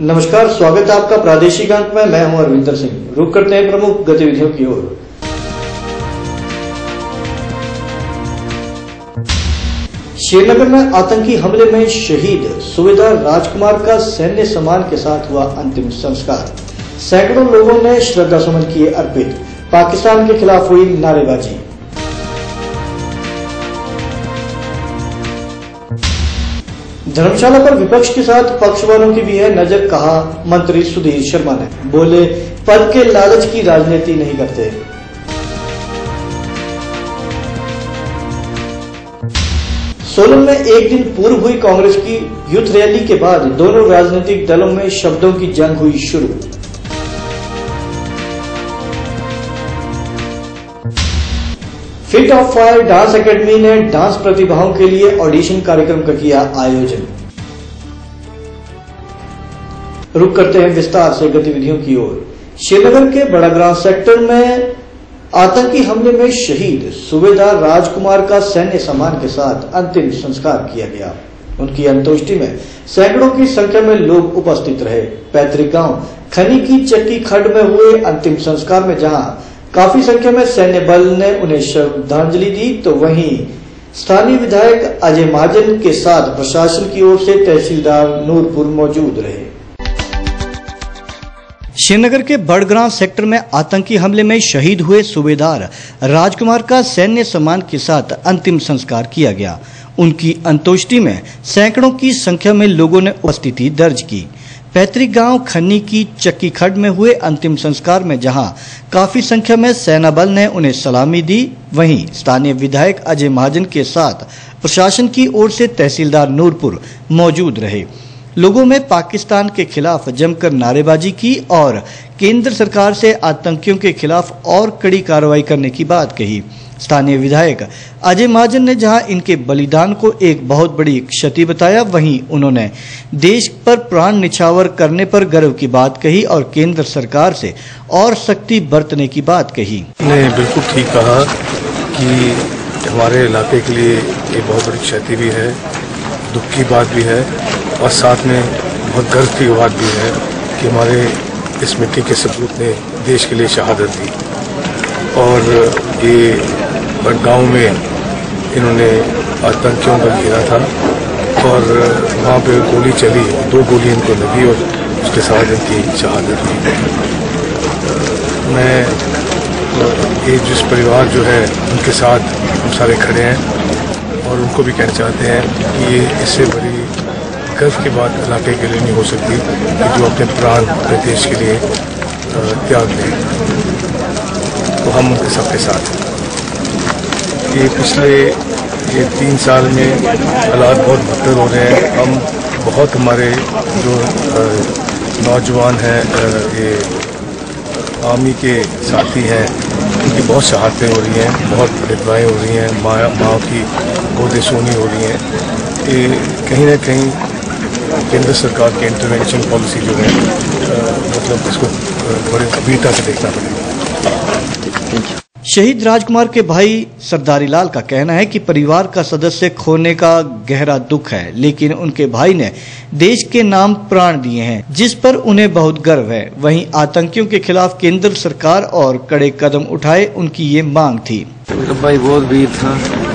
नमस्कार, स्वागत है आपका प्रादेशिक अंक में। मैं हूँ अरविंदर सिंह। रुक करते हैं प्रमुख गतिविधियों की ओर। श्रीनगर में आतंकी हमले में शहीद सुबेदार राजकुमार का सैन्य सम्मान के साथ हुआ अंतिम संस्कार। सैकड़ों लोगों ने श्रद्धा सुमन किए अर्पित। पाकिस्तान के खिलाफ हुई नारेबाजी। धर्मशाला पर विपक्ष के साथ पक्ष वालों की भी है नज़र, कहा मंत्री सुधीर शर्मा ने। बोले, पद के लालच की राजनीति नहीं करते। सोलन में एक दिन पूर्व हुई कांग्रेस की यूथ रैली के बाद दोनों राजनीतिक दलों में शब्दों की जंग हुई शुरू। Fit of Fire Dance Academy ने डांस प्रतिभाओं के लिए ऑडिशन कार्यक्रम का किया आयोजन। रुक करते हैं विस्तार से गतिविधियों की ओर। श्रीनगर के बड़ाग्राम सेक्टर में आतंकी हमले में शहीद सूबेदार राजकुमार का सैन्य सम्मान के साथ अंतिम संस्कार किया गया। उनकी अंतुष्टि में सैकड़ों की संख्या में लोग उपस्थित रहे। पैतृक गाँव खनी की चक्की खड्ड में हुए अंतिम संस्कार में जहाँ काफ़ी संख्या में सैन्य बल ने उन्हें श्रद्धांजलि दी तो वहीं स्थानीय विधायक अजय महाजन के साथ प्रशासन की ओर से तहसीलदार नूरपुर मौजूद रहे। श्रीनगर के बड़ग्राम सेक्टर में आतंकी हमले में शहीद हुए सूबेदार राजकुमार का सैन्य सम्मान के साथ अंतिम संस्कार किया गया। उनकी अंतोष्टि में सैकड़ों की संख्या में लोगों ने उपस्थिति दर्ज की। पैतृक गाँव खन्नी की चक्की खड में हुए अंतिम संस्कार में जहाँ काफ़ी संख्या में सेना बल ने उन्हें सलामी दी, वहीं स्थानीय विधायक अजय महाजन के साथ प्रशासन की ओर से तहसीलदार नूरपुर मौजूद रहे। लोगों में पाकिस्तान के खिलाफ जमकर नारेबाजी की और केंद्र सरकार से आतंकियों के खिलाफ और कड़ी कार्रवाई करने की बात कही। स्थानीय विधायक अजय महाजन ने जहाँ इनके बलिदान को एक बहुत बड़ी क्षति बताया, वहीं उन्होंने देश पर प्राण निछावर करने पर गर्व की बात कही और केंद्र सरकार से और सख्ती बरतने की बात कही। बिल्कुल ठीक कहा कि हमारे इलाके के लिए ये बहुत बड़ी क्षति भी है, दुख की बात भी है। और साथ में बहुत गर्व की बात भी है कि हमारे इस मिट्टी के सपूत ने देश के लिए शहादत दी। और ये गाँव में इन्होंने आतंकियों का घेरा था और वहाँ पे गोली चली, दो गोली इनको लगी और उसके साथ इनकी शहादत हुई मैं, ये जिस परिवार जो है, उनके साथ हम सारे खड़े हैं और उनको भी कहना चाहते हैं कि ये इससे बड़ी गर्व की बात इलाके के लिए नहीं हो सकती कि जो अपने प्राण अपने देश के लिए त्याग दें। तो हम उनके सबके साथ हैं। ये पिछले, ये तीन साल में हालात बहुत बदतर हो रहे हैं। हम बहुत हमारे जो नौजवान हैं ये आर्मी के साथी हैं, उनकी बहुत शहादतें हो रही हैं, बहुत विधवाएँ हो रही हैं, माँ माँ की गोदे सोनी हो रही हैं। ये कहीं ना कहीं केंद्र सरकार के इंटरवेंशन पॉलिसी जो है मतलब इसको बड़े गंभीरता से देखना पड़ेगा। शहीद राजकुमार के भाई सरदारी लाल का कहना है कि परिवार का सदस्य खोने का गहरा दुख है लेकिन उनके भाई ने देश के नाम प्राण दिए हैं जिस पर उन्हें बहुत गर्व है। वहीं आतंकियों के खिलाफ केंद्र सरकार और कड़े कदम उठाए उनकी ये मांग थी। भाई बहुत वीर था।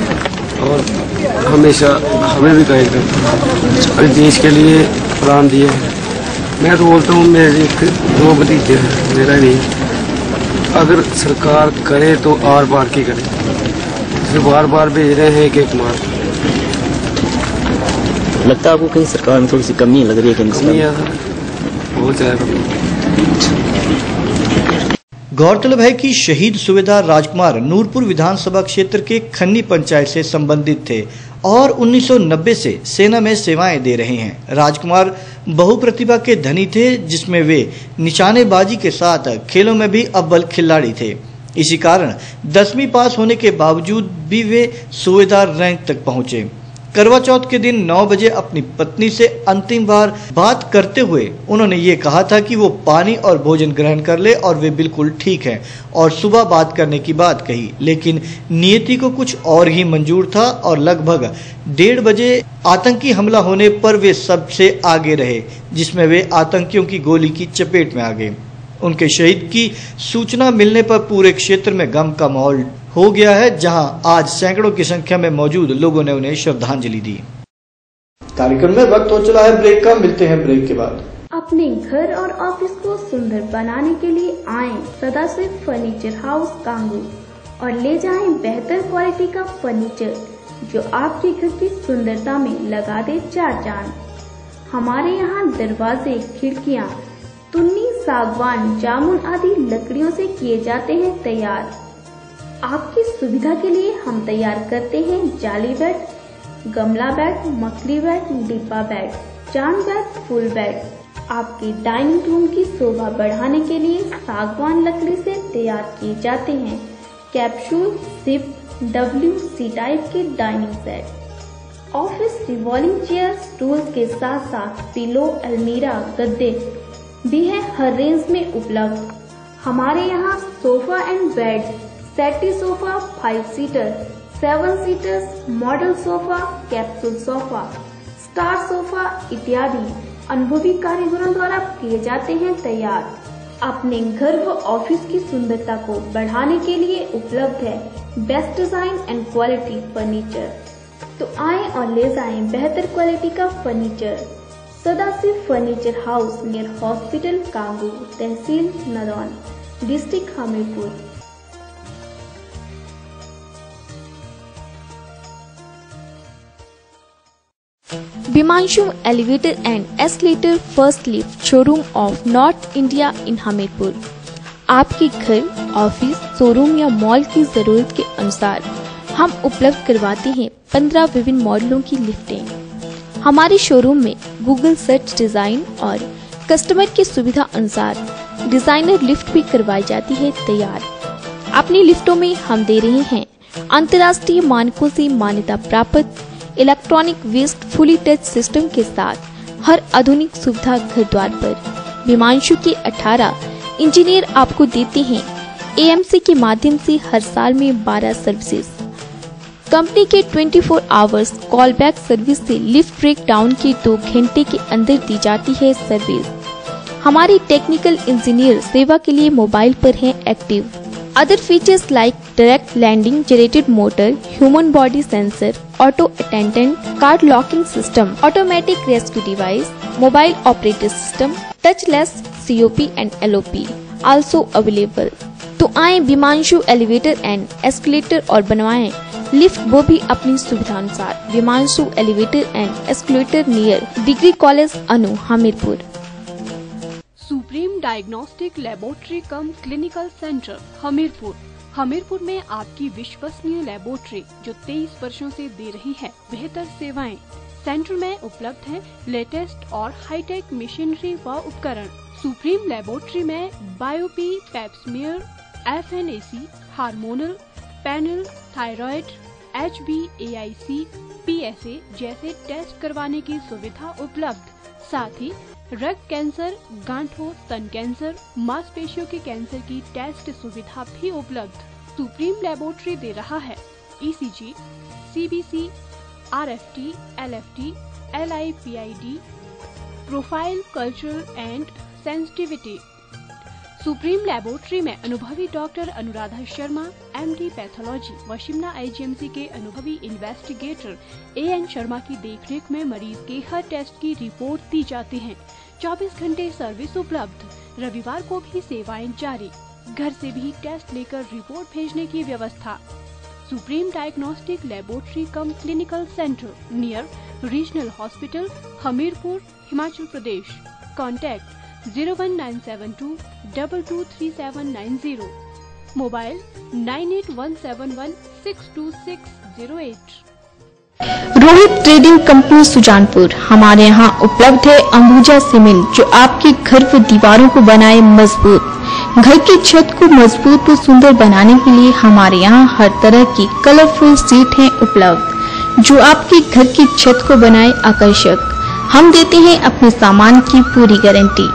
और हमेशा हमें भी कहेगा और देश के लिए प्राण दिए मैं तो बोलता हूँ मेरे एक दो भतीजे हैं मेरा नहीं अगर सरकार करे तो आर बार की करे। जैसे बार बार भेज रहे हैं एक एक मार। लगता है आपको कहीं सरकार में थोड़ी सी कमी लग रही है कमी है हो जाएगा। गौरतलब है कि शहीद सुबेदार राजकुमार नूरपुर विधानसभा क्षेत्र के खन्नी पंचायत से संबंधित थे और 1990 से सेना में सेवाएँ दे रहे हैं। राजकुमार बहुप्रतिभा के धनी थे, जिसमें वे निशानेबाजी के साथ खेलों में भी अव्वल खिलाड़ी थे। इसी कारण दसवीं पास होने के बावजूद भी वे सूबेदार रैंक तक पहुँचे। करवा चौथ के दिन 9 बजे अपनी पत्नी से अंतिम बार बात करते हुए उन्होंने ये कहा था कि वो पानी और भोजन ग्रहण कर ले और वे बिल्कुल ठीक हैं और सुबह बात करने की बात कही। लेकिन नियति को कुछ और ही मंजूर था और लगभग डेढ़ बजे आतंकी हमला होने पर वे सबसे आगे रहे, जिसमें वे आतंकियों की गोली की चपेट में आ गए। उनके शहीद की सूचना मिलने पर पूरे क्षेत्र में गम का माहौल हो गया है जहाँ आज सैकड़ों की संख्या में मौजूद लोगों ने उन्हें श्रद्धांजलि दी। कार्यक्रम में वक्त हो चला है ब्रेक का मिलते हैं ब्रेक के बाद। अपने घर और ऑफ़िस को सुंदर बनाने के लिए आए सदाशिव फर्नीचर हाउस कांगू और ले जाएँ बेहतर क्वालिटी का फर्नीचर जो आपके घर की सुंदरता में लगा दे चार चाँद। हमारे यहाँ दरवाजे खिड़कियाँ तुन्नी सागवान जामुन आदि लकड़ियों से किए जाते हैं तैयार। आपकी सुविधा के लिए हम तैयार करते हैं जाली बेड गमला बेड मकड़ी बेड डिब्बा बेड चाँद बेड फुल बेड आपके डाइनिंग रूम की शोभा बढ़ाने के लिए सागवान लकड़ी से तैयार किए जाते हैं। कैप्सूल, सिप डब्ल्यू सी टाइप के dining set office revolving chair stool के साथ साथ पिलो अलमीरा, गद्दे भी है हर रेंज में उपलब्ध। हमारे यहाँ sofa and bed settee sofa, five seater, seven seaters, model sofa, capsule sofa, star sofa इत्यादि अनुभवी कारीगरों द्वारा किए जाते हैं तैयार। अपने घर व ऑफ़िस की सुंदरता को बढ़ाने के लिए उपलब्ध है best design and quality furniture. तो आए और ले जाएँ बेहतर क्वालिटी का furniture. Sadashiv furniture house near hospital Kangu, tehsil Nadaun district Hamirpur. Bimanshu Elevator and Escalator First Lift Showroom of North India in Hamirpur आपके घर ऑफ़िस शोरूम या मॉल की ज़रूरत के अनुसार हम उपलब्ध करवाते हैं 15 विभिन्न मॉडलों की लिफ्टें। हमारे शोरूम में गूगल सर्च डिज़ाइन और कस्टमर की सुविधा अनुसार डिज़ाइनर लिफ्ट भी करवाई जाती है तैयार। अपनी लिफ्टों में हम दे रहे हैं अंतर्राष्ट्रीय मानकों से मान्यता प्राप्त electronic waste fully touch system के साथ हर आधुनिक सुविधा घर द्वार पर। विमांशु के 18 इंजीनियर आपको देते हैं। एएमसी के माध्यम से हर साल में 12 सर्विसेज़ कंपनी के 24 four hours call back service से लिफ्ट ब्रेक डाउन के दो घंटे के अंदर दी जाती है सर्विस हमारे टेक्निकल इंजीनियर सेवा के लिए मोबाइल पर हैं active other features like direct landing generated motor human body sensor auto attendant card locking system automatic rescue device mobile operating system touchless COP and LOP also available तो आए विमानशु elevator and escalator और बनवाएँ lift वो भी अपनी सुविधा अनुसार Bimanshu elevator and escalator near degree college Anu Hamirpur supreme diagnostic laboratory cum clinical centre Hamirpur Hamirpur में आपकी विश्वसनीय लेबोरेटरी जो 23 वर्षों से दे रही है, बेहतर सेवाएँ। सेंटर में उपलब्ध है लेटेस्ट और हाईटेक मशीनरी व उपकरण। सुप्रीम लेबोरेटरी में biopsy pap smear F N A C hormonal panel thyroid H B A I C P S A जैसे टेस्ट करवाने की सुविधा उपलब्ध। साथ ही रक्त कैंसर गांठों स्तन कैंसर मांसपेशियों के कैंसर की टेस्ट सुविधा भी उपलब्ध। सुप्रीम लेबोरेटरी दे रहा है। ECG, CBC, RFT, LFT, LIPID, profile cultural and sensitivity supreme laboratory में अनुभवी doctor Anuradha Sharma MD pathology व शिमला आईजीएमसी के अनुभवी इन्वेस्टिगेटर ए एन शर्मा की देखरेख में मरीज़ के हर टेस्ट की रिपोर्ट दी जाती है। 24 घंटे सर्विस उपलब्ध। रविवार को भी सेवाएँ जारी। घर से भी टेस्ट लेकर रिपोर्ट भेजने की व्यवस्था। Supreme diagnostic laboratory cum clinical centre near regional hospital Hamirpur Himachal Pradesh contact zero one nine seven two double two three seven nine zero mobile nine eight one seven one six two six zero eight Rohit trading company Sujanpur. हमारे यहाँ उपलब्ध है Ambuja cement, जो आपके घर व दीवारों को बनाए मज़बूत। घर की छत को मज़बूत व सुंदर बनाने के लिए हमारे यहाँ हर तरह की कलरफुल सीट है उपलब्ध, जो आपके घर की छत को बनाए आकर्षक। हम देते हैं अपने सामान की पूरी गारंटी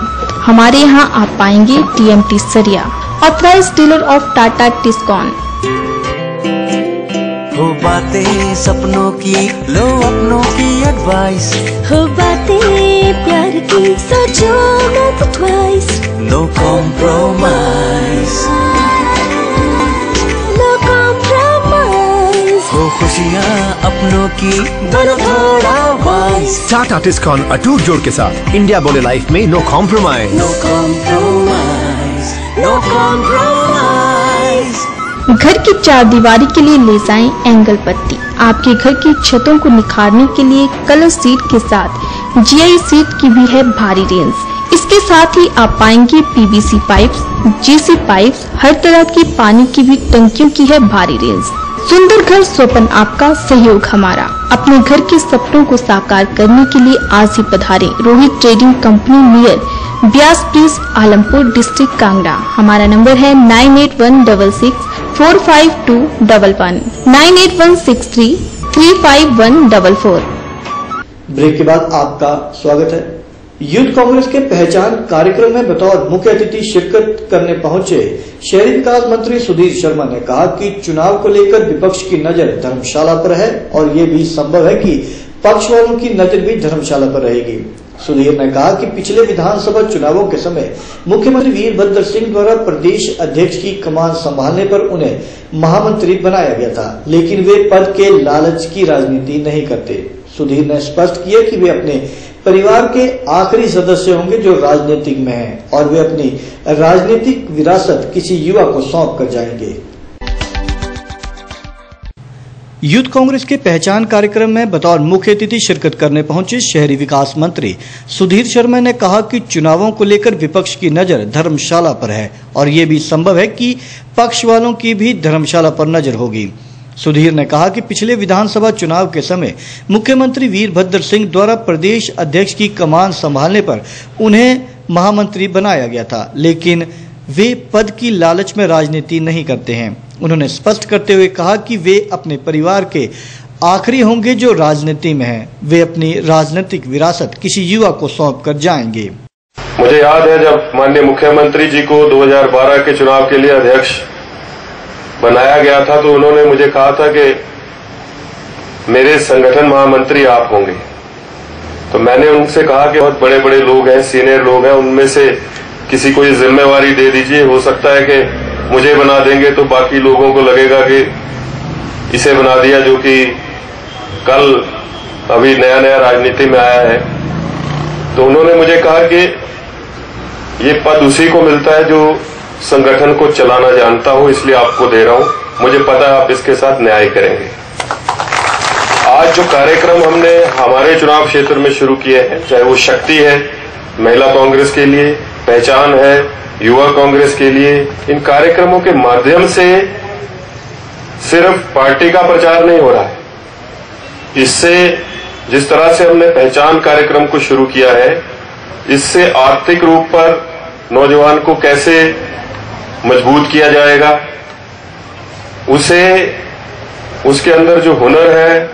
हमारे यहाँ आप पाएँगे टीएमटी सरिया authorise dealer of Tata Tiscon हो बातें सपनों की लो अपनों की एडवाइस हो बातें प्यार की सोचो मत twice no compromise no compromise हो खुशियाँ अपनों की बनो थोड़ा वाइस टाटा टिस्कॉन अटूट जोड़ के साथ इंडिया बोले लाइफ में no compromise no compromise no compromise घर की चार दीवारी के लिए ले जाएँ एंगल पत्ती आपके घर की छतों को निखारने के लिए कलर सीट के साथ। जीआई सीट की भी है भारी रेंज इसके साथ ही आप पाएँगे पीवीसी पाइप्स, जीसी पाइप्स, हर तरह की पानी की भी टंकियों की है भारी रेंज सुंदर घर स्वपन आपका सहयोग हमारा। अपने घर के सपनों को साकार करने के लिए आज ही पधारे Rohit trading company near Beas bridge Alampur district Kangra. हमारा नंबर है nine eight one double six four five two double one. Nine eight one six three three five one double four. Break के बाद आपका स्वागत है। Youth Congress के पहचान कार्यक्रम में बतौर मुख्य अतिथि शिरकत करने पहुँचे शहरी विकास मंत्री सुधीर शर्मा ने कहा कि चुनाव को लेकर विपक्ष की नज़र धर्मशाला पर है और ये भी संभव है कि पक्ष वालों की नज़र भी धर्मशाला पर रहेगी। सुधीर ने कहा कि पिछले विधानसभा चुनावों के समय मुख्यमंत्री वीरभद्र सिंह द्वारा प्रदेश अध्यक्ष की कमान संभालने पर उन्हें महामंत्री बनाया गया था, लेकिन वे पद के लालच की राजनीति नहीं करते। सुधीर ने स्पष्ट किया कि वे अपने परिवार के आखिरी सदस्य होंगे जो राजनीतिक में हैं और वे अपनी राजनीतिक विरासत किसी युवा को सौंप कर जाएँगे। यूथ कांग्रेस के पहचान कार्यक्रम में बतौर मुख्य अतिथि शिरकत करने पहुँचे शहरी विकास मंत्री। सुधीर शर्मा ने कहा कि चुनावों को लेकर विपक्ष की नज़र धर्मशाला पर है और ये भी संभव है कि पक्ष वालों की भी धर्मशाला पर नज़र होगी। सुधीर ने कहा कि पिछले विधानसभा चुनाव के समय मुख्यमंत्री वीरभद्र सिंह द्वारा प्रदेश अध्यक्ष की कमान संभालने पर उन्हें महामंत्री बनाया गया था, लेकिन वे पद की लालच में राजनीति नहीं करते हैं। उन्होंने स्पष्ट करते हुए कहा कि वे अपने परिवार के आखिरी होंगे जो राजनीति में हैं। वे अपनी राजनीतिक विरासत किसी युवा को सौंप कर जाएँगे। मुझे याद है जब माननीय मुख्यमंत्री जी को 2012 के चुनाव के लिए अध्यक्ष बनाया गया था तो उन्होंने मुझे कहा था कि मेरे संगठन महामंत्री आप होंगे। तो मैंने उनसे कहा कि बहुत बड़े बड़े लोग हैं, सीनियर लोग हैं, उनमें से किसी को ये जिम्मेवारी दे दीजिए। हो सकता है कि मुझे बना देंगे तो बाकी लोगों को लगेगा कि इसे बना दिया, जो कि कल अभी नया नया राजनीति में आया है। तो उन्होंने मुझे कहा कि ये पद उसी को मिलता है जो संगठन को चलाना जानता हूँ, इसलिए आपको दे रहा हूँ। मुझे पता है आप इसके साथ न्याय करेंगे। आज जो कार्यक्रम हमने हमारे चुनाव क्षेत्र में शुरू किए हैं, चाहे वो शक्ति है, महिला कांग्रेस के लिए, पहचान है युवा कांग्रेस के लिए इन कार्यक्रमों के माध्यम से सिर्फ़ पार्टी का प्रचार नहीं हो रहा है। इससे जिस तरह से हमने पहचान कार्यक्रम को शुरू किया है, इससे आर्थिक रूप पर नौजवान को कैसे मज़बूत किया जाएगा, उसे, उसके अंदर जो हुनर है,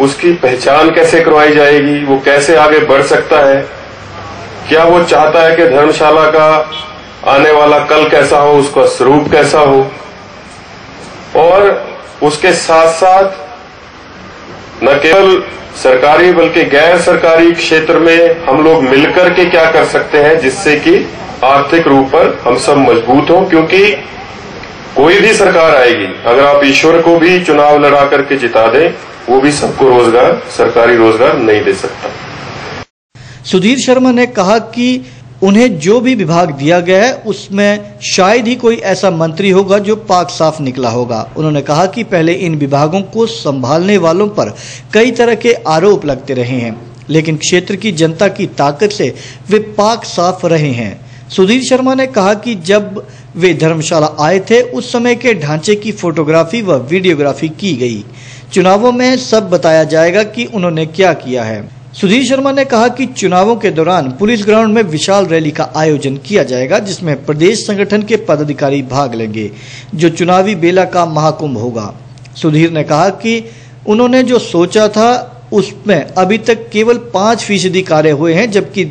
उसकी पहचान कैसे करवाई जाएगी, वो कैसे आगे बढ़ सकता है, क्या वो चाहता है कि धर्मशाला का आने वाला कल कैसा हो, उसका स्वरूप कैसा हो? और उसके साथ साथ न केवल सरकारी बल्कि गैर सरकारी क्षेत्र में हम लोग मिलकर के क्या कर सकते हैं, जिससे कि आर्थिक रूप पर हम सब मज़बूत हों, क्योंकि कोई भी सरकार आएगी, अगर आप ईश्वर को भी चुनाव लड़ा करके जिता दें, वो भी सबको रोज़गार, सरकारी रोज़गार नहीं दे सकता। सुधीर शर्मा ने कहा कि उन्हें जो भी विभाग दिया गया है, उसमें शायद ही कोई ऐसा मंत्री होगा जो पाक साफ़ निकला होगा। उन्होंने कहा कि पहले इन विभागों को संभालने वालों पर कई तरह के आरोप लगते रहे हैं, लेकिन क्षेत्र की जनता की ताकत से वे पाक साफ़ रहे हैं। सुधीर शर्मा ने कहा कि जब वे धर्मशाला आए थे, उस समय के ढांचे की फोटोग्राफी व वीडियोग्राफी की गई। चुनावों में सब बताया जाएगा कि उन्होंने क्या किया है। सुधीर शर्मा ने कहा कि चुनावों के दौरान पुलिस ग्राउंड में विशाल रैली का आयोजन किया जाएगा, जिसमें प्रदेश संगठन के पदाधिकारी भाग लेंगे, जो चुनावी बेला का महाकुंभ होगा। सुधीर ने कहा कि उन्होंने जो सोचा था, उसमें अभी तक केवल पाँच फ़ीसदी कार्य हुए हैं, जबकि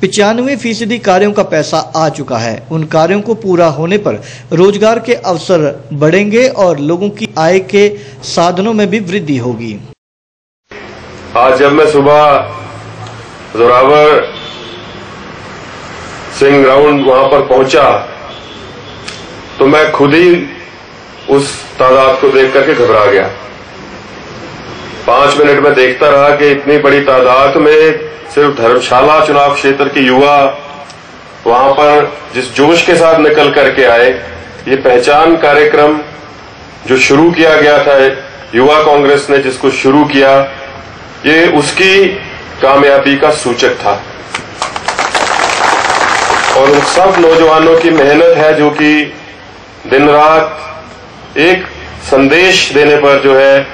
पिचानवे फ़ीसदी कार्यों का पैसा आ चुका है। उन कार्यों को पूरा होने पर रोज़गार के अवसर बढ़ेंगे और लोगों की आय के साधनों में भी वृद्धि होगी। आज जब मैं सुबह जोरावर सिंह ग्राउंड वहाँ पर पहुँचा तो मैं खुद ही उस तादाद को देख करके घबरा गया। पाँच मिनट में देखता रहा कि इतनी बड़ी तादाद में सिर्फ़ धर्मशाला चुनाव क्षेत्र के युवा वहाँ पर जिस जोश के साथ निकल करके आए, ये पहचान कार्यक्रम जो शुरू किया गया था, युवा कांग्रेस ने जिसको शुरू किया ये उसकी कामयाबी का सूचक था। और उन सब नौजवानों की मेहनत है जो कि दिन रात एक संदेश देने पर जो है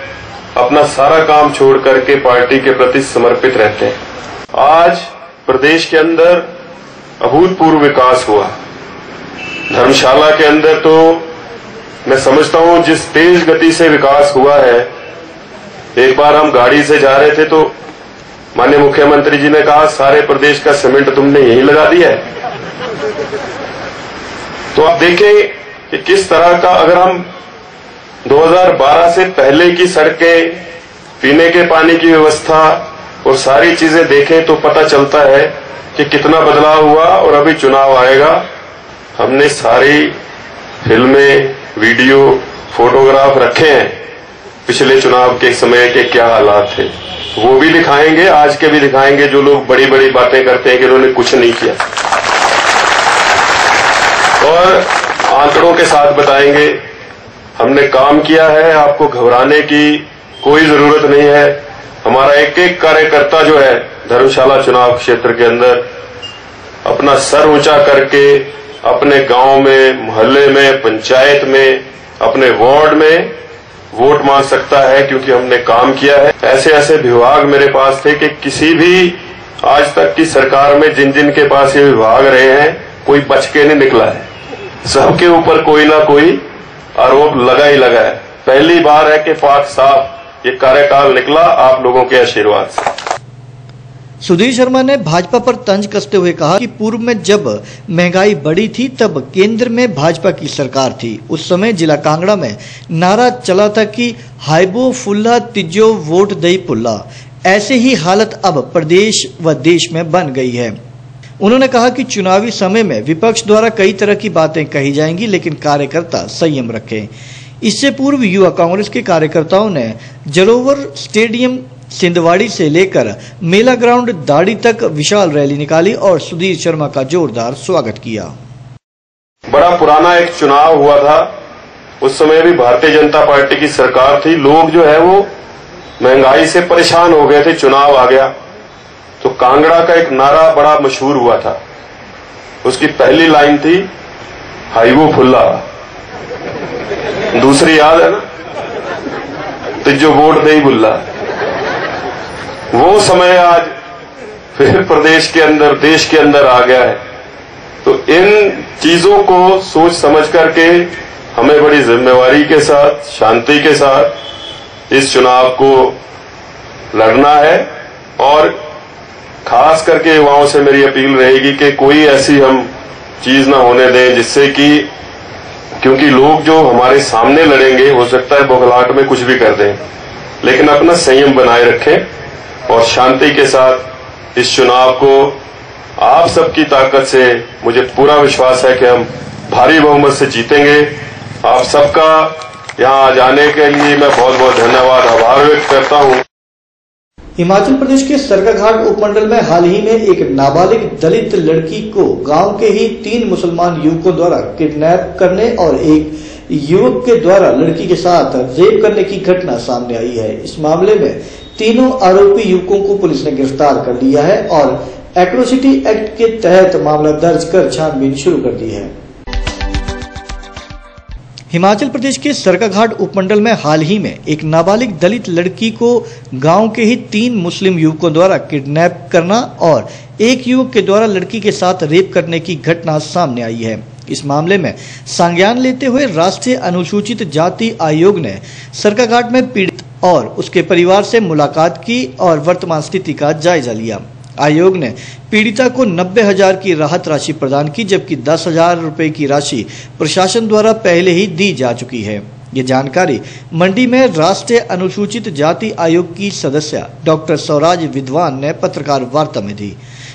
अपना सारा काम छोड़ करके पार्टी के प्रति समर्पित रहते हैं। आज प्रदेश के अंदर अभूतपूर्व विकास हुआ। धर्मशाला के अंदर तो मैं समझता हूँ जिस तेज गति से विकास हुआ है एक बार हम गाड़ी से जा रहे थे तो माननीय मुख्यमंत्री जी ने कहा, सारे प्रदेश का सीमेंट तुमने यहीं लगा दिया है। तो आप देखें कि किस तरह का अगर हम 2012 से पहले की सड़कें, पीने के पानी की व्यवस्था और सारी चीज़ें देखें तो पता चलता है कि कितना बदलाव हुआ और अभी चुनाव आएगा। हमने सारी फ़िल्में, वीडियो, फोटोग्राफ रखे हैं। पिछले चुनाव के समय के क्या हालात थे? वो भी दिखाएँगे आज के भी दिखाएँगे जो लोग बड़ी बड़ी बातें करते हैं कि उन्होंने कुछ नहीं किया। और आंकड़ों के साथ बताएँगे, हमने काम किया है, आपको घबराने की कोई ज़रूरत नहीं है। हमारा एक एक कार्यकर्ता जो है, धर्मशाला चुनाव क्षेत्र के अंदर, अपना सर ऊँचा करके, अपने गाँव में, मोहल्ले में, पंचायत में, अपने वार्ड में वोट मांग सकता है क्योंकि हमने काम किया है। ऐसे ऐसे विभाग मेरे पास थे कि किसी भी आज तक की सरकार में जिन जिन के पास ये विभाग रहे हैं, कोई बच के नहीं निकला है। सबके ऊपर कोई ना कोई आरोप लगा ही लगा है। पहली बार है कि पाक साफ़ ये कार्यकाल निकला, आप लोगों के आशीर्वाद से। सुधीर शर्मा ने भाजपा पर तंज कसते हुए कहा कि पूर्व में जब महँगाई बढ़ी थी, तब केंद्र में भाजपा की सरकार थी। उस समय जिला कांगड़ा में नारा चला था कि हाइबो फुल्ला तिजो वोट दई पुल्ला। ऐसे ही हालत अब प्रदेश व देश में बन गई है। उन्होंने कहा कि चुनावी समय में विपक्ष द्वारा कई तरह की बातें कही जाएँगी, लेकिन कार्यकर्ता संयम रखें। इससे पूर्व युवा कांग्रेस के कार्यकर्ताओं ने जलोवर स्टेडियम सिंधवाड़ी से लेकर मेला ग्राउंड दाड़ी तक विशाल रैली निकाली और सुधीर शर्मा का जोरदार स्वागत किया। बड़ा पुराना एक चुनाव हुआ था। उस समय भी भारतीय जनता पार्टी की सरकार थी। लोग जो है वो महँगाई से परेशान हो गए थे। चुनाव आ गया। तो कांगड़ा का एक नारा बड़ा मशहूर हुआ था। उसकी पहली लाइन थी हाईवो फुल्ला। दूसरी याद है ना? तिजो वोट दे बुल्ला। वो समय आज फिर प्रदेश के अंदर, देश के अंदर आ गया है। तो इन चीज़ों को सोच समझ करके हमें बड़ी जिम्मेवारी के साथ, शांति के साथ इस चुनाव को लड़ना है और खास करके युवाओं से मेरी अपील रहेगी कि कोई ऐसी हम चीज़ ना होने दें जिससे कि, क्योंकि लोग जो हमारे सामने लड़ेंगे, हो सकता है बौखलाहट में कुछ भी कर दें, लेकिन अपना संयम बनाए रखें। और शांति के साथ इस चुनाव को आप सबकी ताकत से मुझे पूरा विश्वास है कि हम भारी बहुमत से जीतेंगे। आप सबका यहाँ जाने के लिए मैं बहुत बहुत धन्यवाद। आभार व्यक्त करता हूँ। हिमाचल प्रदेश के सरकाघाट उपमंडल में हाल ही में एक नाबालिग दलित लड़की को गाँव के ही तीन मुसलमान युवकों द्वारा किडनैप करने और एक युवक के द्वारा लड़की के साथ रेप करने की घटना सामने आई है। इस मामले में तीनों आरोपी युवकों को पुलिस ने गिरफ़्तार कर लिया है और एट्रोसिटी एक्ट के तहत मामला दर्ज कर छानबीन शुरू कर दी है। हिमाचल प्रदेश के सरकाघाट उपमंडल में हाल ही में एक नाबालिग दलित लड़की को गाँव के ही तीन मुस्लिम युवकों द्वारा किडनैप करना और एक युवक के द्वारा लड़की के साथ रेप करने की घटना सामने आई है। इस मामले में संज्ञान लेते हुए राष्ट्रीय अनुसूचित जाति आयोग ने सरकाघाट में पीड़ित और उसके परिवार से मुलाकात की और वर्तमान स्थिति का जायजा लिया। आयोग ने पीड़िता को नब्बे हज़ार की राहत राशि प्रदान की, जबकि दस हज़ार रुपए की राशि प्रशासन द्वारा पहले ही दी जा चुकी है। ये जानकारी मंडी में राष्ट्रीय अनुसूचित जाति आयोग की सदस्य डॉक्टर स्वराज विद्वान ने पत्रकार वार्ता में दी।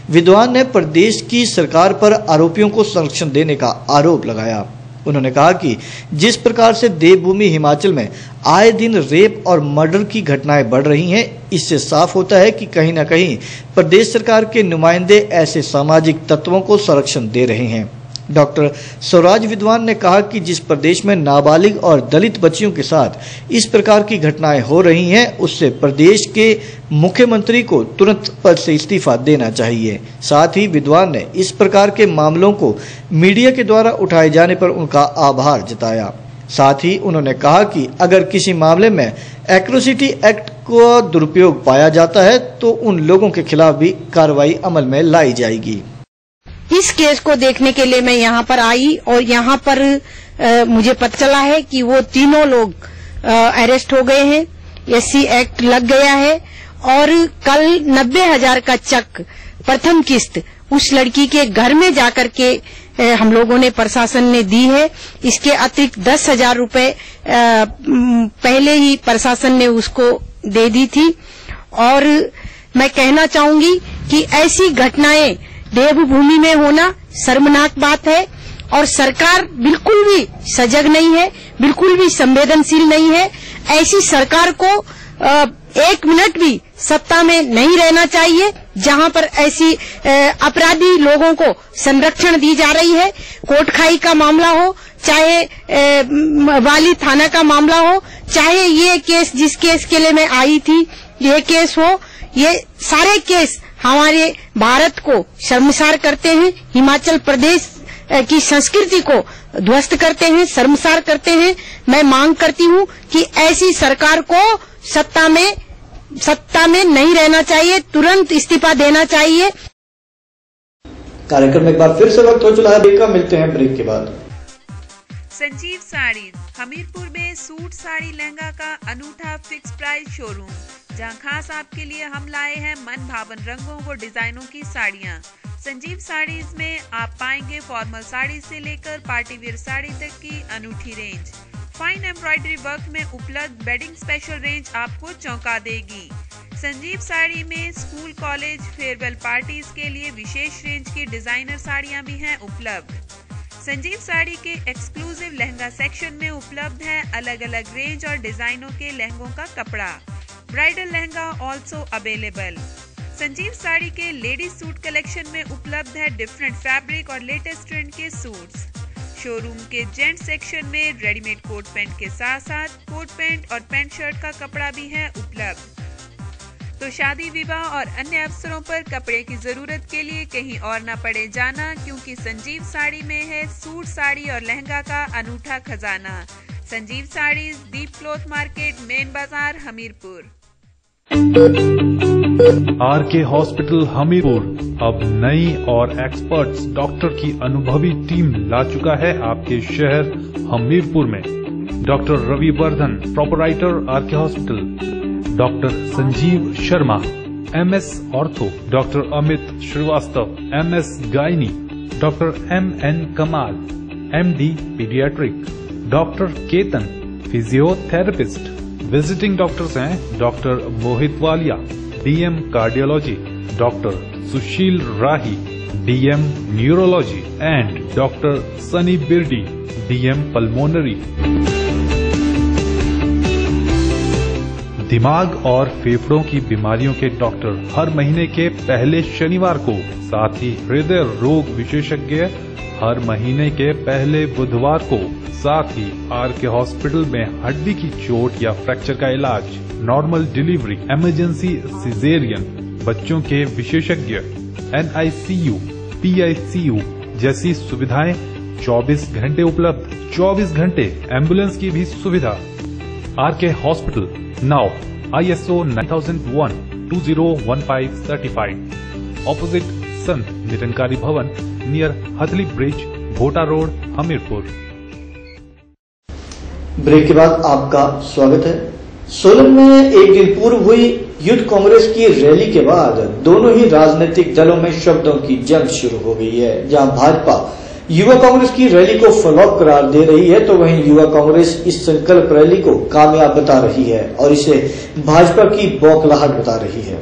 विद्वान ने प्रदेश की सरकार पर आरोपियों को संरक्षण देने का आरोप लगाया। उन्होंने कहा कि जिस प्रकार से देवभूमि हिमाचल में आए दिन रेप और मर्डर की घटनाएँ बढ़ रही हैं, इससे साफ़ होता है कि कहीं ना कहीं प्रदेश सरकार के नुमाइंदे ऐसे सामाजिक तत्वों को संरक्षण दे रहे हैं। डॉक्टर स्वराज विद्वान ने कहा कि जिस प्रदेश में नाबालिग और दलित बच्चियों के साथ इस प्रकार की घटनाएँ हो रही हैं, उससे प्रदेश के मुख्यमंत्री को तुरंत पद से इस्तीफा देना चाहिए। साथ ही विद्वान ने इस प्रकार के मामलों को मीडिया के द्वारा उठाए जाने पर उनका आभार जताया। साथ ही उन्होंने कहा कि अगर किसी मामले में एक्रोसिटी एक्ट को दुरुपयोग पाया जाता है तो उन लोगों के खिलाफ भी कार्रवाई अमल में लाई जाएगी। इस केस को देखने के लिए मैं यहाँ पर आई और यहाँ पर आ, मुझे पता चला है कि वो तीनों लोग अरेस्ट हो गए हैं। एससी एक्ट लग गया है और कल नब्बे हज़ार का चक प्रथम किस्त उस लड़की के घर में जाकर के हम लोगों ने प्रशासन ने दी है। इसके अतिरिक्त दस हज़ार रुपये पहले ही प्रशासन ने उसको दे दी थी। और मैं कहना चाहूँगी कि ऐसी घटनाएँ देवभूमि में होना शर्मनाक बात है और सरकार बिल्कुल भी सजग नहीं है, बिल्कुल भी संवेदनशील नहीं है। ऐसी सरकार को एक मिनट भी सत्ता में नहीं रहना चाहिए जहाँ पर ऐसी अपराधी लोगों को संरक्षण दी जा रही है। कोटखाई का मामला हो, चाहे वाली थाना का मामला हो, चाहे ये केस जिस केस के लिए मैं आई थी, ये केस हो, ये सारे केस हमारे भारत को शर्मसार करते हैं हिमाचल प्रदेश की संस्कृति को ध्वस्त करते हैं शर्मसार करते हैं। मैं मांग करती हूँ कि ऐसी सरकार को सत्ता में सत्ता में नहीं रहना चाहिए तुरंत इस्तीफा देना चाहिए। कार्यक्रम में एक बार फिर से वक्त हो चला है का मिलते हैं ब्रेक के बाद। संजीव साड़ी हमीरपुर में सूट साड़ी लहंगा का अनूठा फिक्स प्राइस शोरूम। जहाँ खास आपके लिए हम लाए हैं मन भावन रंगों व डिजाइनों की साड़ियाँ। संजीव साड़ीज में आप पाएँगे फॉर्मल साड़ी से लेकर पार्टी वेयर साड़ी तक की अनूठी रेंज फाइन एम्ब्रॉयडरी वर्क में उपलब्ध बेडिंग स्पेशल रेंज आपको चौंका देगी। संजीव साड़ी में स्कूल कॉलेज फेयरवेल पार्टीज़ के लिए विशेष रेंज की डिज़ाइनर साड़ियाँ भी हैं उपलब्ध। संजीव साड़ी के एक्सक्लूसिव लहंगा सेक्शन में उपलब्ध है अलग अलग रेंज और डिजाइनों के लहंगों का कपड़ा। Bridal lehenga also available Sanjeev Sari के लेडीज़ सूट कलेक्शन में उपलब्ध है डिफरेंट फैब्रिक और लेटेस्ट ट्रेंड के सूट्स शोरूम के जेंट सेक्शन में रेडीमेड कोट पैंट के साथ साथ कोट पैंट और पैंट शर्ट का कपड़ा भी है उपलब्ध. तो शादी, विवाह और अन्य अवसरों पर कपड़े की ज़रूरत के लिए कहीं और न पड़े जाना, क्योंकि संजीव साड़ी में है सूट साड़ी और लहंगा का अनूठा खजाना। Sanjeev Sari Deep cloth market, main Bazaar, Hamirpur. R K hospital, Hamirpur. अब नई और एक्सपर्ट्स डॉक्टर की अनुभवी टीम ला चुका है आपके शहर, हमीरपुर में। Doctor Ravi Vardhan proprietor R K hospital. Doctor Sanjeev Sharma MS ortho. Doctor Amit Shrivastava MS gynae. Doctor M N Kamal MD paediatric. Doctor Ketan, physiotherapist. Visiting doctors हैं doctor Mohit Walia, DM cardiology, doctor Sushil Rahi, DM neurology and doctor Sunny Birdi, DM pulmonary. दिमाग और फेफड़ों की बीमारियों के doctor हर महीने के पहले शनिवार को, साथ ही हृदय रोग विशेषज्ञ हर महीने के पहले बुधवार को साथ ही आर के हॉस्पिटल में हड्डी की चोट या फ्रैक्चर का इलाज नॉर्मल डिलीवरी इमरजेंसी सिजेरियन बच्चों के विशेषज्ञ एनआईसीयू पीआईसीयू जैसी सुविधाएँ 24 घंटे उपलब्ध 24 घंटे एंबुलेंस की भी सुविधा R K hospital Now, ISO 9001 2015 certified. Opposite Sant Nirankari Bhavan near Hadli Bridge, Bhota Road, Hamirpur. Break के बाद आपका स्वागत है सोलन में एक दिन पूर्व हुई यूथ कांग्रेस की रैली के बाद दोनों ही राजनीतिक दलों में शब्दों की जंग शुरू हो गई है जहाँ भाजपा युवा कांग्रेस की रैली को फ्लॉप करार दे रही है तो वहीं युवा कांग्रेस इस संकल्प रैली को कामयाब बता रही है और इसे भाजपा की बौखलाहट बता रही है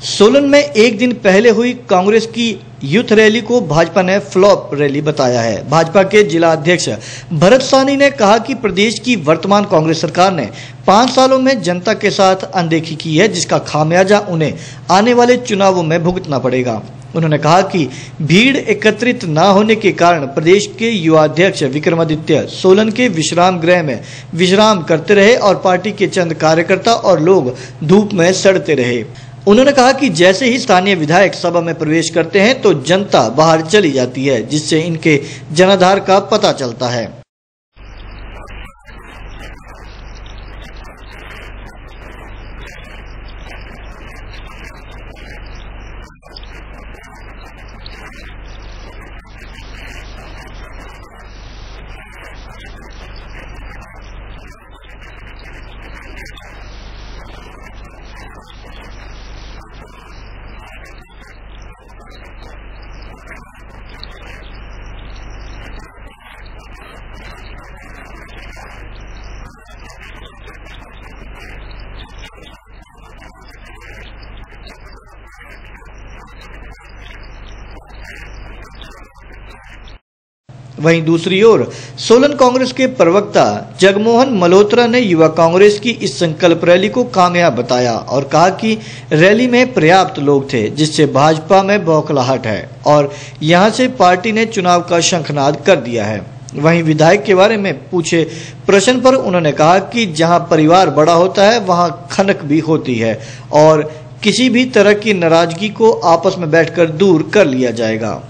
सोलन में एक दिन पहले हुई कांग्रेस की यूथ रैली को भाजपा ने फ्लॉप रैली बताया है। भाजपा के जिला अध्यक्ष भरत सानी ने कहा कि प्रदेश की वर्तमान कांग्रेस सरकार ने पाँच सालों में जनता के साथ अनदेखी की है, जिसका खामियाजा उन्हें आने वाले चुनावों में भुगतना पड़ेगा। उन्होंने कहा कि भीड़ एकत्रित न होने के कारण प्रदेश के युवा अध्यक्ष विक्रमादित्य सोलन के विश्राम गृह में विश्राम करते रहे और पार्टी के चंद कार्यकर्ता और लोग धूप में सड़ते रहे। उन्होंने कहा कि जैसे ही स्थानीय विधायक सभा में प्रवेश करते हैं तो जनता बाहर चली जाती है, जिससे इनके जनाधार का पता चलता है। वहीं दूसरी ओर सोलन कांग्रेस के प्रवक्ता जगमोहन मल्होत्रा ने युवा कांग्रेस की इस संकल्प रैली को कामयाब बताया और कहा कि रैली में पर्याप्त लोग थे, जिससे भाजपा में बौखलाहट है और यहाँ से पार्टी ने चुनाव का शंखनाद कर दिया है। वहीं विधायक के बारे में पूछे प्रश्न पर उन्होंने कहा कि जहाँ परिवार बड़ा होता है, वहाँ खनक भी होती है और किसी भी तरह की नाराज़गी को आपस में बैठकर दूर कर लिया जाएगा।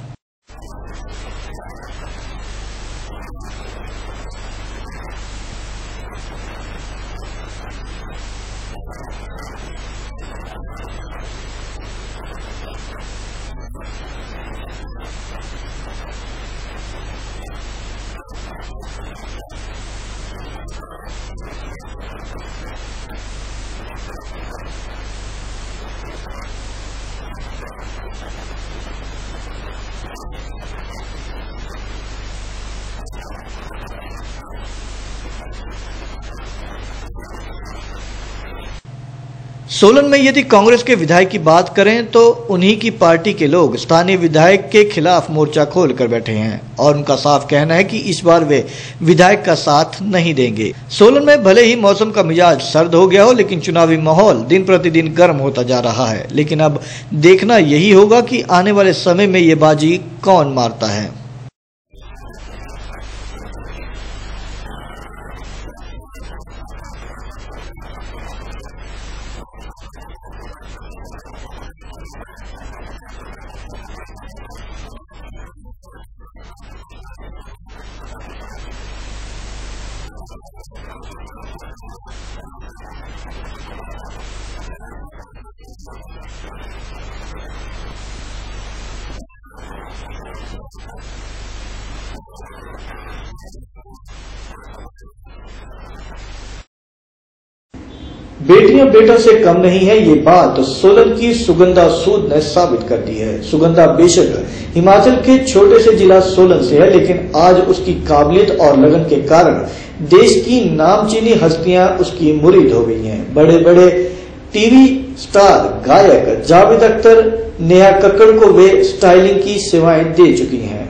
सोलन में यदि कांग्रेस के विधायक की बात करें तो उन्हीं की पार्टी के लोग स्थानीय विधायक के खिलाफ मोर्चा खोल कर बैठे हैं और उनका साफ़ कहना है कि इस बार वे विधायक का साथ नहीं देंगे। सोलन में भले ही मौसम का मिजाज सर्द हो गया हो, लेकिन चुनावी माहौल दिन प्रतिदिन गर्म होता जा रहा है। लेकिन अब देखना यही होगा कि आने वाले समय में ये बाजी कौन मारता है। बेटियाँ बेटों से कम नहीं है ये बात सोलन की सुगंधा सूद ने साबित कर दी है। सुगंधा बेशक हिमाचल के छोटे से जिला सोलन से है, लेकिन आज उसकी काबिलियत और लगन के कारण देश की नामचीनी हस्तियाँ उसकी मुरीद हो गई हैं। बड़े बड़े टीवी स्टार गायक जावेद अख्तर, नेहा कक्कड़ को वे स्टाइलिंग की सेवाएँ दे चुकी हैं।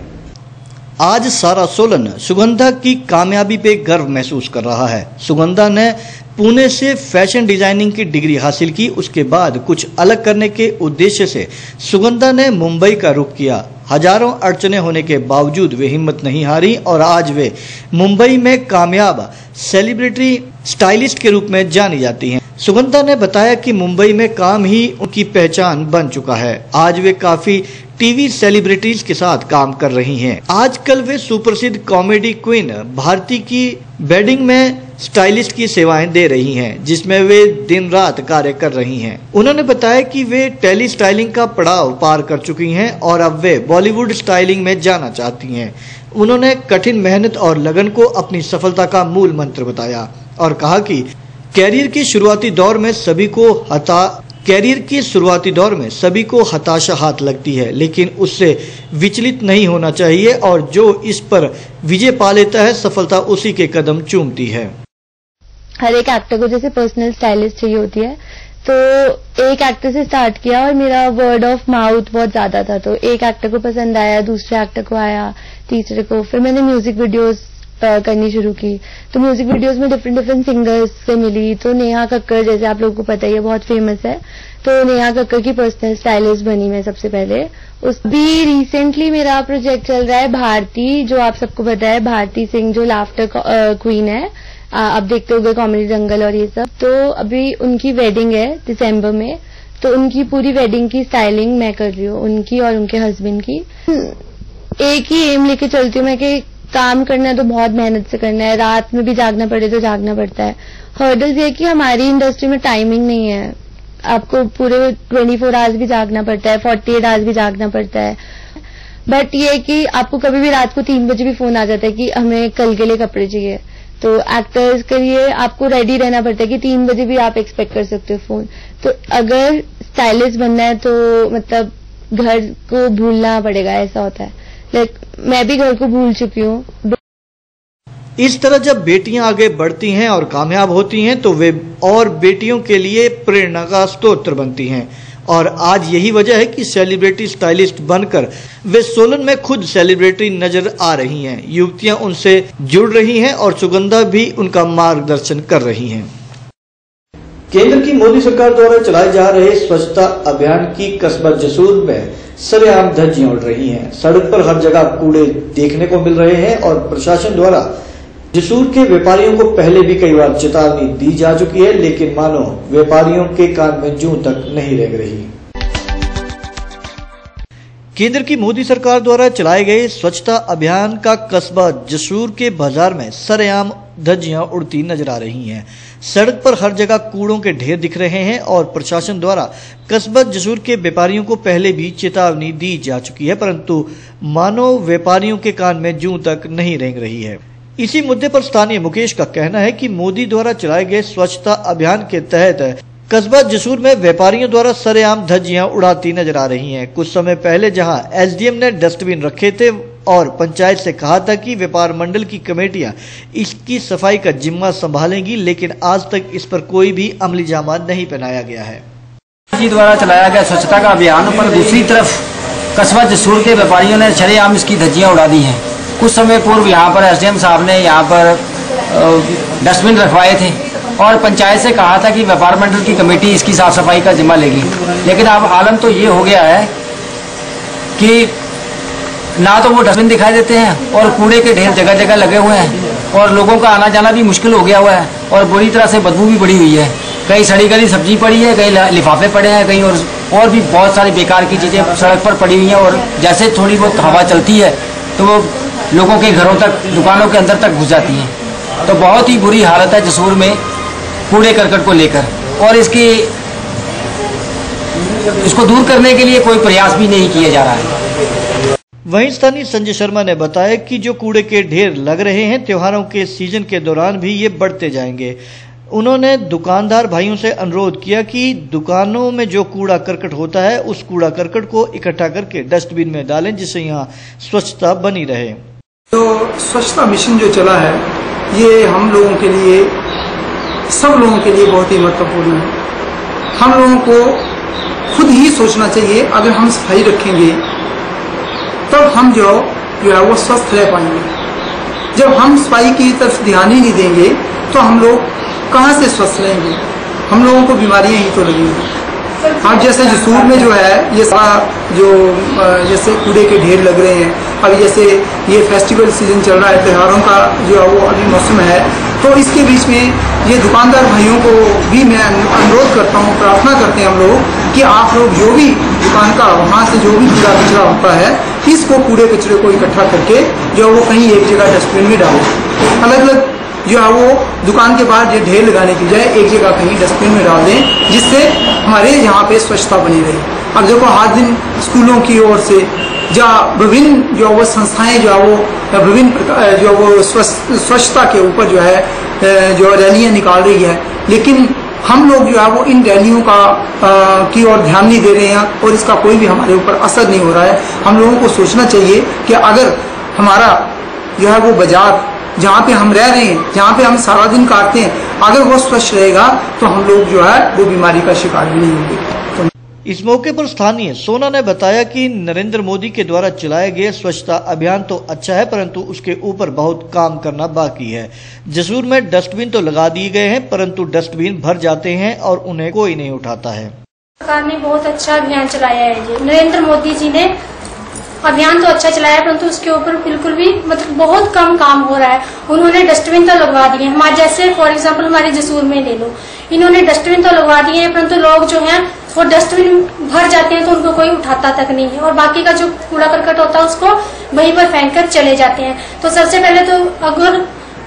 आज सारा सोलन सुगंधा की कामयाबी पे गर्व महसूस कर रहा है। सुगंधा ने पुणे से फ़ैशन डिज़ाइनिंग की डिग्री हासिल की, उसके बाद कुछ अलग करने के उद्देश्य से सुगंधा ने मुंबई का रुख किया। हज़ारों अड़चने होने के बावजूद वे हिम्मत नहीं हारी और आज वे मुंबई में कामयाब सेलिब्रिटी स्टाइलिस्ट के रूप में जानी जाती हैं। सुगंधा ने बताया कि मुंबई में काम ही उनकी पहचान बन चुका है। आज वे काफ़ी टीवी सेलिब्रिटीज के साथ काम कर रही हैं। आजकल वे सुप्रसिद्ध कॉमेडी क्वीन भारती की बेडिंग में स्टाइलिस्ट की सेवाएँ दे रही हैं, जिसमें वे दिन रात कार्य कर रही हैं। उन्होंने बताया कि वे टेली स्टाइलिंग का पड़ाव पार कर चुकी हैं और अब वे बॉलीवुड स्टाइलिंग में जाना चाहती हैं। उन्होंने कठिन मेहनत और लगन को अपनी सफलता का मूल मंत्र बताया और कहा कि कैरियर के शुरुआती दौर में सभी को हता कैरियर के शुरुआती दौर में सभी को हताशा हाथ लगती है, लेकिन उससे विचलित नहीं होना चाहिए और जो इस पर विजय पा लेता है, सफलता उसी के कदम चूमती है। हर एक एक्टर को जैसे पर्सनल स्टाइलिस्ट चाहिए होती है तो एक एक्टर से स्टार्ट किया और मेरा वर्ड ऑफ़ माउथ बहुत ज़्यादा था तो एक एक्टर को पसंद आया, दूसरे एक्टर को आया, तीसरे को, फिर मैंने म्यूज़िक वीडियोस करनी शुरू की। तो म्यूज़िक वीडियोस में डिफरेंट डिफरेंट सिंगर्स से मिली। तो नेहा कक्कर जैसे आप लोगों को पता ही है, बहुत फ़ेमस है। तो नेहा कक्कर की पर्सनल स्टाइलिस्ट बनी मैं सबसे पहले। उस भी रिसेंटली मेरा प्रोजेक्ट चल रहा है भारती, जो आप सबको पता है, भारती सिंह, जो लाफ्टर क्वीन है। आप देखते हो कॉमेडी जंगल और ये सब। तो अभी उनकी वेडिंग है दिसंबर में। तो उनकी पूरी वेडिंग की स्टाइलिंग मैं कर रही हूँ, उनकी और उनके हस्बैंड की। एक ही एम लेके चलती हूँ, मैं कि काम करना है तो बहुत मेहनत से करना है। रात में भी जागना पड़े तो जागना पड़ता है। हर्डल्स ये कि हमारी इंडस्ट्री में टाइमिंग नहीं है। आपको पूरे 24 फोर आवर्स भी जागना पड़ता है 48 एट आवर्स भी जागना पड़ता है। बट ये कि आपको कभी भी रात को तीन बजे भी फ़ोन आ जाता है कि हमें कल के लिए कपड़े चाहिए। तो एक्टर्स के लिए आपको रेडी रहना पड़ता है कि तीन बजे भी आप एक्सपेक्ट कर सकते हो फ़ोन तो अगर स्टाइलिश बनना है तो मतलब घर को भूलना पड़ेगा, ऐसा होता है। लाइक मैं भी घर को भूल चुकी हूँ। इस तरह जब बेटियाँ आगे बढ़ती हैं और कामयाब होती हैं तो वे और बेटियों के लिए प्रेरणा का स्त्रोत्र बनती हैं। और आज यही वजह है कि सेलिब्रिटी स्टाइलिस्ट बनकर वे सोलन में खुद सेलिब्रिटी नज़र आ रही हैं। युवतियाँ उनसे जुड़ रही हैं और सुगंधा भी उनका मार्गदर्शन कर रही हैं। केंद्र की मोदी सरकार द्वारा चलाए जा रहे स्वच्छता अभियान की कस्बा जसूर में सरेआम धज्जियाँ उड़ रही हैं। सड़क पर हर जगह कूड़े देखने को मिल रहे हैं और प्रशासन द्वारा जसूर के व्यापारियों को पहले भी कई बार चेतावनी दी जा चुकी है, लेकिन मानो व्यापारियों के कान में जू तक नहीं रह रही। केंद्र की मोदी सरकार द्वारा चलाए गए स्वच्छता अभियान का कस्बा जसूर के बाज़ार में सरेआम धज्जियाँ उड़ती नज़र आ रही हैं। सड़क पर हर जगह कूड़ों के ढेर दिख रहे हैं और प्रशासन द्वारा कस्बा जसूर के व्यापारियों को पहले भी चेतावनी दी जा चुकी है, परंतु मानव व्यापारियों के कान में जू तक नहीं रेंग रही है। इसी मुद्दे पर स्थानीय मुकेश का कहना है कि मोदी द्वारा चलाए गए स्वच्छता अभियान के तहत कस्बा जसूर में व्यापारियों द्वारा सरेआम धज्जियाँ उड़ाती नज़र आ रही हैं। कुछ समय पहले जहाँ एसडीएम ने डस्टबिन रखे थे और पंचायत से कहा था कि व्यापार मंडल की कमेटियाँ इसकी सफ़ाई का जिम्मा संभालेंगी, लेकिन आज तक इस पर कोई भी अमली जामा नहीं पहनाया गया है। द्वारा चलाया गया स्वच्छता का अभियान पर दूसरी तरफ़ कस्बा जसूर के व्यापारियों ने सरेआम इसकी धज्जियाँ उड़ा दी हैं। कुछ समय पूर्व यहाँ पर एसडीएम साहब ने यहाँ पर डस्टबिन रखवाए थे। और पंचायत से कहा था कि मंडल की कमेटी इसकी साफ़ सफ़ाई का जिम्मा लेगी। लेकिन अब आलम तो ये हो गया है कि ना तो वो डस्टबिन दिखाई देते हैं और कूड़े के ढेर जगह जगह लगे हुए हैं और लोगों का आना जाना भी मुश्किल हो गया हुआ है और बुरी तरह से बदबू भी बढ़ी हुई है। कहीं सड़ी गली सब्ज़ी पड़ी है कहीं लिफाफे पड़े हैं, कहीं और और भी बहुत सारी बेकार की चीज़ें सड़क पर पड़ी हुई हैं और जैसे थोड़ी बहुत हवा चलती है तो वो लोगों के घरों तक, दुकानों के अंदर तक घुस जाती हैं। तो बहुत ही बुरी हालत है जसूर में कूड़े करकट को लेकर। और इसकी इसको दूर करने के लिए कोई प्रयास भी नहीं किया जा रहा है। वहीं स्थानीय संजय शर्मा ने बताया कि जो कूड़े के ढेर लग रहे हैं त्योहारों के सीज़न के दौरान भी ये बढ़ते जाएँगे। उन्होंने दुकानदार भाइयों से अनुरोध किया कि दुकानों में जो कूड़ा करकट होता है उस कूड़ा करकट को इकट्ठा करके डस्टबिन में डालें जिससे यहाँ स्वच्छता बनी रहे। तो स्वच्छता मिशन जो चला है ये हम लोगों के लिए सब लोगों के लिए बहुत ही महत्वपूर्ण है। हम लोगों को खुद ही सोचना चाहिए, अगर हम सफ़ाई रखेंगे, तब हम जो जो है वो स्वस्थ रह पाएँगे। जब हम सफ़ाई की तरफ़ ध्यान ही नहीं देंगे तो हम लोग कहाँ से स्वस्थ रहेंगे? हम लोगों को बीमारियाँ ही तो लगेंगी। अब जैसे जसूर में जो है, ये सारा जो जैसे कूड़े के ढेर लग रहे हैं। अभी जैसे ये फेस्टिवल सीज़न चल रहा है, त्योहारों का जो है, वो अभी मौसम है। तो इसके बीच में ये दुकानदार भाइयों को भी मैं अनुरोध करता हूँ, प्रार्थना करते हैं हम लोग कि आप लोग जो भी दुकान का, वहाँ से जो भी कूड़ा कचरा होता है, इसको कूड़े कचरे को इकट्ठा करके जो वो कहीं एक जगह डस्टबिन में डालो। अलग अलग जो है वो दुकान के बाहर जो ढेर लगाने की बजाय एक जगह कहीं डस्टबिन में डाल दें जिससे हमारे यहाँ पे स्वच्छता बनी रहे। अब देखो हर दिन स्कूलों की ओर से या विभिन्न जो वो संस्थाएँ जो है वो विभिन्न जो वो स्वच्छता के ऊपर जो है जो रैलियाँ निकाल रही है लेकिन हम लोग जो है वो इन रैलियों का आ, की ओर ध्यान नहीं दे रहे हैं और इसका कोई भी हमारे ऊपर असर नहीं हो रहा है। हम लोगों को सोचना चाहिए कि अगर हमारा जो है वो बाज़ार जहाँ पे हम रह रहे हैं जहाँ पे हम सारा दिन काटते हैं अगर वो स्वच्छ रहेगा तो हम लोग जो है वो बीमारी का शिकार भी नहीं होंगे। इस मौके पर स्थानीय सोना ने बताया कि नरेंद्र मोदी के द्वारा चलाए गए स्वच्छता अभियान तो अच्छा है परंतु उसके ऊपर बहुत काम करना बाकी है। जसूर में डस्टबिन तो लगा दिए गए हैं परंतु डस्टबिन भर जाते हैं और उन्हें कोई नहीं उठाता है। सरकार ने बहुत अच्छा अभियान चलाया है जी। नरेंद्र मोदी जी ने अभियान तो अच्छा चलाया है, परंतु उसके ऊपर बिल्कुल भी मतलब बहुत कम काम हो रहा है। उन्होंने डस्टबिन तो लगवा दिए हमारे जैसे फॉर एग्ज़ाम्पल हमारे जसूर में ले लो। इन्होंने डस्टबिन तो लगवा दिए हैं, परंतु लोग जो हैं, वो डस्टबिन भर जाते हैं तो उनको कोई उठाता तक नहीं है। और बाकी का जो कूड़ा करकट होता है, उसको वहीं पर फेंक कर चले जाते हैं। तो सबसे पहले तो अगर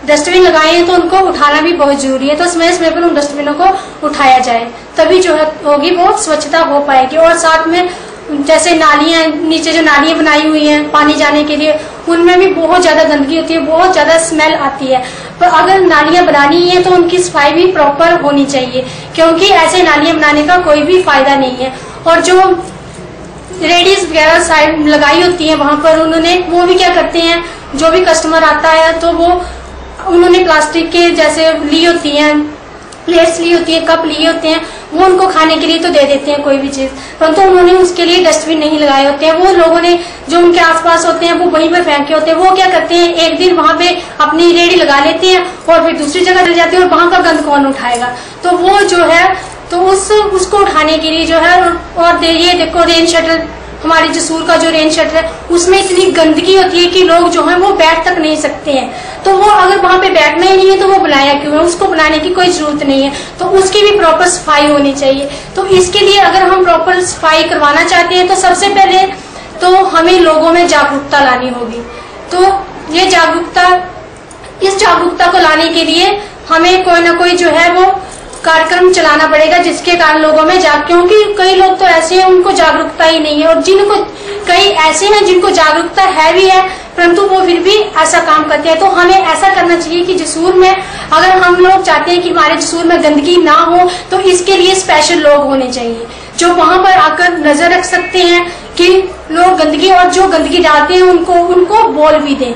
डस्टबिन लगाए हैं तो उनको उठाना भी बहुत ज़रूरी है। तो समय समय पर उन डस्टबिनों को उठाया जाए। तभी जो है, होगी वो स्वच्छता हो पाएगी। और साथ में जैसे नालियाँ नीचे जो नालियाँ बनाई हुई हैं पानी जाने के लिए, उनमें भी बहुत ज़्यादा गंदगी होती है, बहुत ज़्यादा स्मेल आती है। पर अगर नालियाँ बनानी है तो उनकी सफ़ाई भी प्रॉपर होनी चाहिए, क्योंकि ऐसे नालियाँ बनाने का कोई भी फ़ायदा नहीं है। और जो रेडीज वगैरह साइड लगाई होती है वहाँ पर, उन्होंने, वो भी क्या करते हैं, जो भी कस्टमर आता है तो वो उन्होंने प्लास्टिक के जैसे ली होती हैं प्लेट्स ली होती है कप लिए होते हैं वो उनको खाने के लिए तो दे देते हैं कोई भी चीज़। परंतु तो उन्होंने उसके लिए डस्टबिन नहीं लगाए होते हैं। वो लोगों ने जो उनके आसपास होते हैं, वो वहीं पर फेंके होते हैं। वो क्या करते हैं? एक दिन वहाँ पे अपनी रेडी लगा लेते हैं और फिर दूसरी जगह चले जाते हैं और वहाँ का गंद कौन उठाएगा? तो वो जो है तो उस, उसको उठाने के लिए जो है, और ये देखो, रेन शटल हमारे जसूर का जो रेन शटर है, उसमें इतनी गंदगी होती है कि लोग जो है, वो बैठ तक नहीं सकते हैं। तो वो अगर वहाँ पे बैठना ही नहीं है तो वो बुलाया क्यों है? उसको बुलाने की कोई ज़रूरत नहीं है। तो उसकी भी प्रॉपर सफ़ाई होनी चाहिए। तो इसके लिए अगर हम प्रॉपर सफ़ाई करवाना चाहते हैं तो सबसे पहले तो हमें लोगों में जागरूकता लानी होगी। तो ये जागरूकता, इस जागरूकता को लाने के लिए हमें कोई ना कोई जो है, वो कार्यक्रम चलाना पड़ेगा, जिसके कारण लोगों में जाग, क्योंकि कई लोग तो ऐसे हैं, उनको जागरूकता ही नहीं है, और जिनको, कई ऐसे हैं जिनको जागरूकता है भी है, परंतु वो फिर भी ऐसा काम करते हैं। तो हमें ऐसा करना चाहिए कि जसूर में, अगर हम लोग चाहते हैं कि हमारे जसूर में गंदगी ना हो तो इसके लिए स्पेशल लोग होने चाहिए, जो वहाँ पर आकर नज़र रख सकते हैं कि लोग गंदगी, और जो गंदगी डालते हैं, उनको उनको बोल भी दें।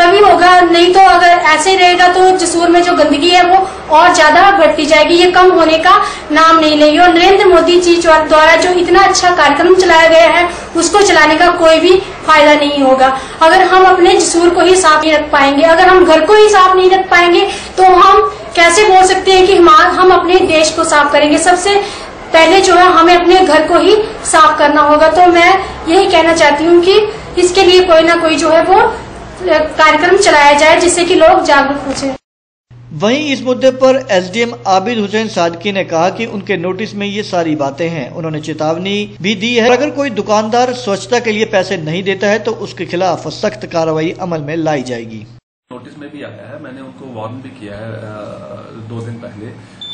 तभी होगा, नहीं तो अगर ऐसे रहेगा तो जसूर में जो गंदगी है वो और ज़्यादा बढ़ती जाएगी। ये कम होने का नाम नहीं लेगी। और नरेंद्र मोदी जी द्वारा जो इतना अच्छा कार्यक्रम चलाया गया है, उसको चलाने का कोई भी फ़ायदा नहीं होगा। अगर हम अपने जसूर को ही साफ़ नहीं रख पाएँगे, अगर हम घर को ही साफ़ नहीं रख पाएँगे तो हम कैसे बोल सकते हैं कि हम अपने देश को साफ़ करेंगे? सबसे पहले जो है, हमें अपने घर को ही साफ़ करना होगा। तो मैं यही कहना चाहती हूँ कि इसके लिए कोई ना कोई जो है वो कार्यक्रम चलाया जाए जिससे कि लोग जागरूक हो जाए। वहीं इस मुद्दे पर एसडीएम आबिद हुसैन सादकी ने कहा कि उनके नोटिस में ये सारी बातें हैं। उन्होंने चेतावनी भी दी है। अगर कोई दुकानदार स्वच्छता के लिए पैसे नहीं देता है तो उसके खिलाफ सख्त कार्रवाई अमल में लाई जाएगी। नोटिस में भी आया है, मैंने उनको वार्न भी किया है दो दिन पहले।